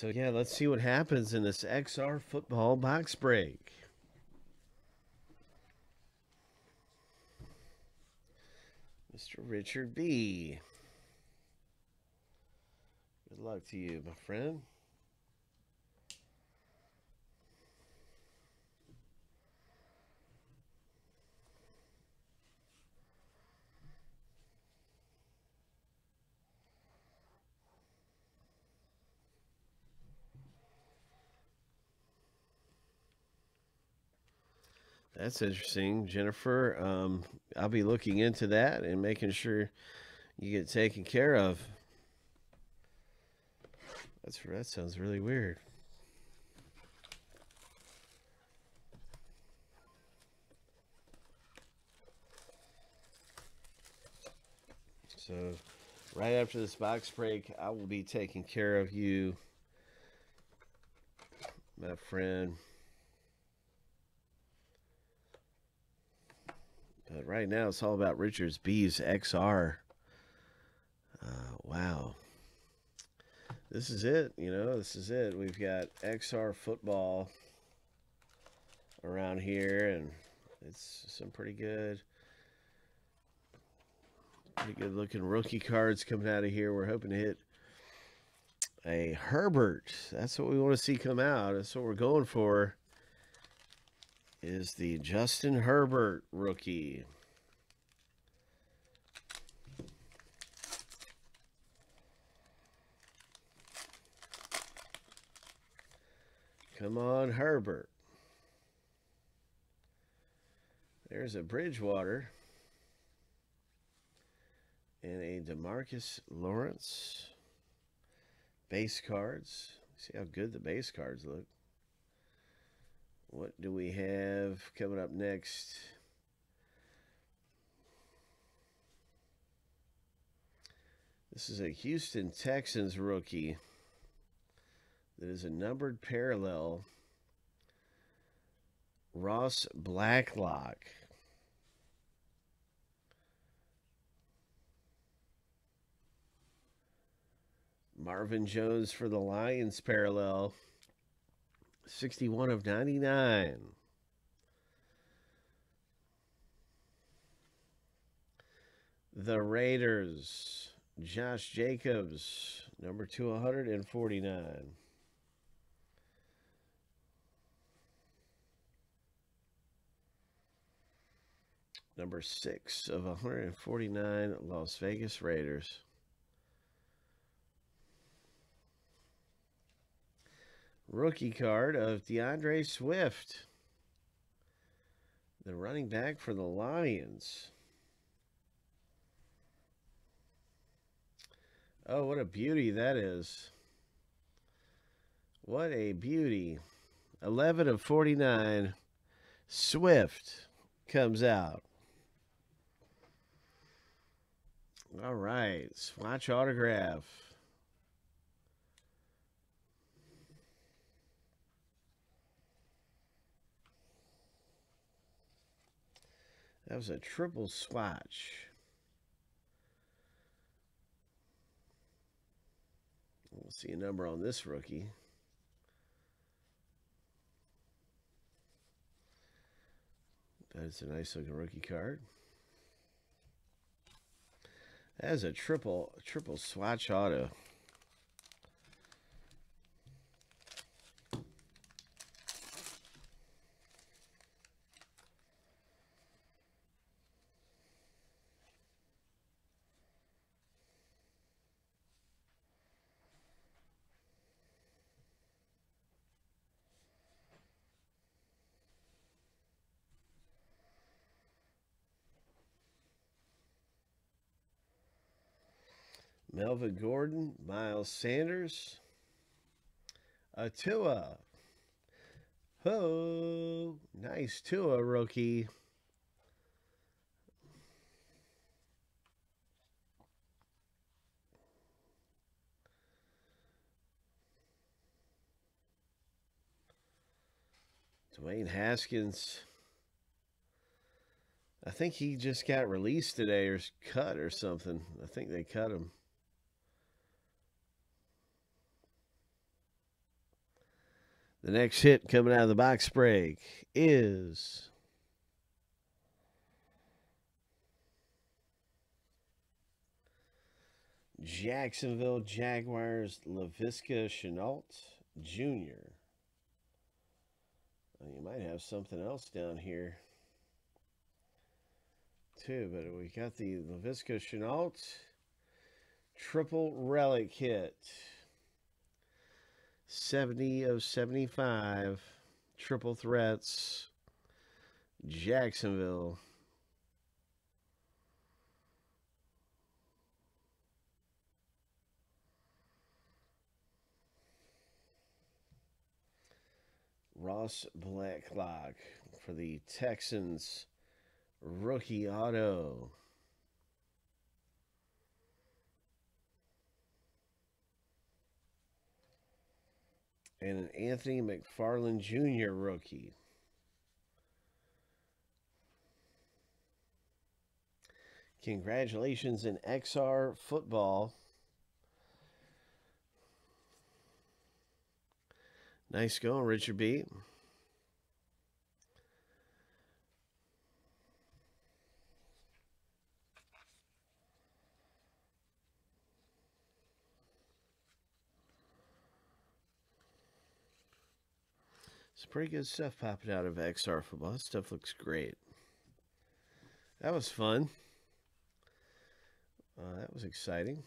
So, yeah, let's see what happens in this XR football box break. Mr. Richard B. Good luck to you, my friend. That's interesting, Jennifer. Um, I'll be looking into that and making sure you get taken care of. That's that sounds really weird. So, right after this box break, I will be taking care of you, my friend. But right now, it's all about Richards B's XR. Uh, wow. This is it. You know, this is it. We've got XR football around here, and it's some pretty good, pretty good looking rookie cards coming out of here. We're hoping to hit a Herbert. That's what we want to see come out. That's what we're going for is the Justin Herbert rookie. Come on, Herbert. There's a Bridgewater and a Demarcus Lawrence base cards. See how good the base cards look. What do we have coming up next? This is a Houston Texans rookie that is a numbered parallel. Ross Blacklock. Marvin Jones for the Lions parallel. 61 of 99. The Raiders, Josh Jacobs, number 249. Number six of 149, Las Vegas Raiders. Rookie card of D'Andre Swift, the running back for the Lions. Oh, what a beauty that is. What a beauty. 11 of 49. Swift comes out. All right. Swatch autograph. That was a triple swatch. We'll see a number on this rookie. That's a nice looking rookie card. That is a triple triple swatch auto. Melvin Gordon, Miles Sanders, Atua. Ho, nice Tua rookie. Dwayne Haskins. I think he just got released today or cut or something. I think they cut him. The next hit coming out of the box break is Jacksonville Jaguars Laviska Shenault Jr. You might have something else down here too, but we got the Laviska Shenault triple relic hit. 70 of 75 triple threats Jacksonville Ross Blacklock for the Texans rookie auto. And an Anthony McFarland Jr. rookie. Congratulations in XR football. Nice going, Richard B. Some pretty good stuff popping out of XR football. That stuff looks great. That was fun. Uh, that was exciting.